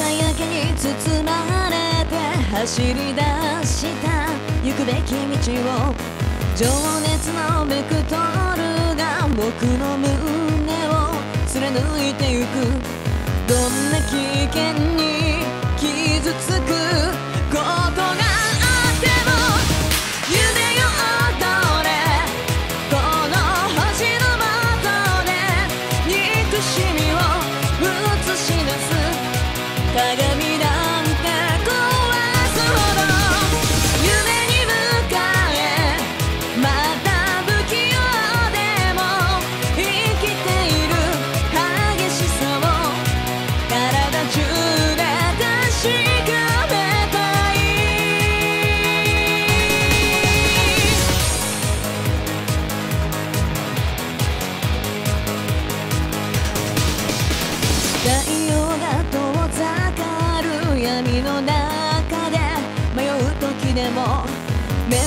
さやかに包まれて走り出した行くべき道を情熱の向く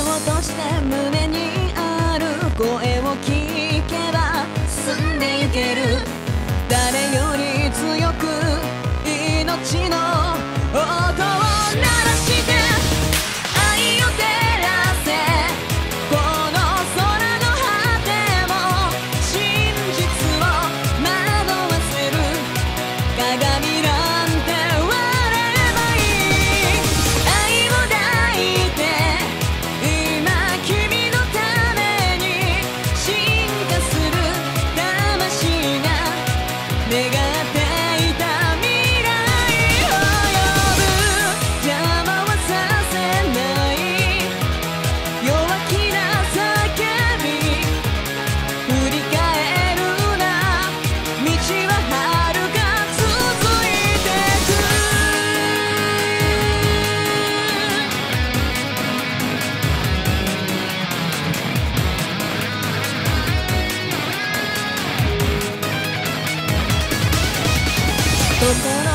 落として胸にある声を聞けば進んでいける。誰より強く心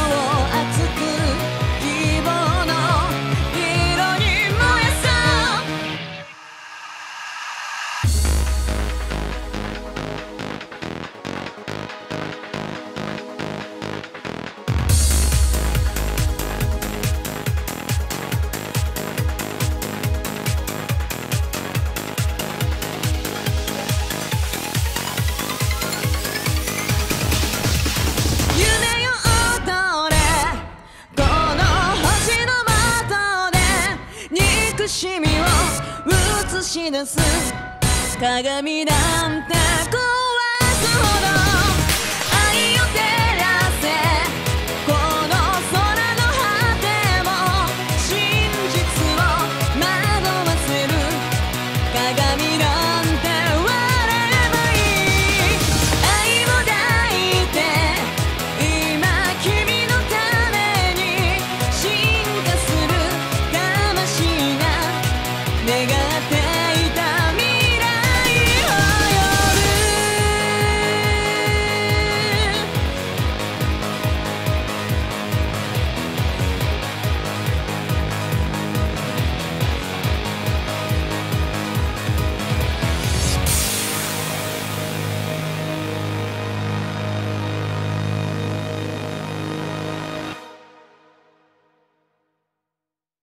しみを映し出す鏡なんて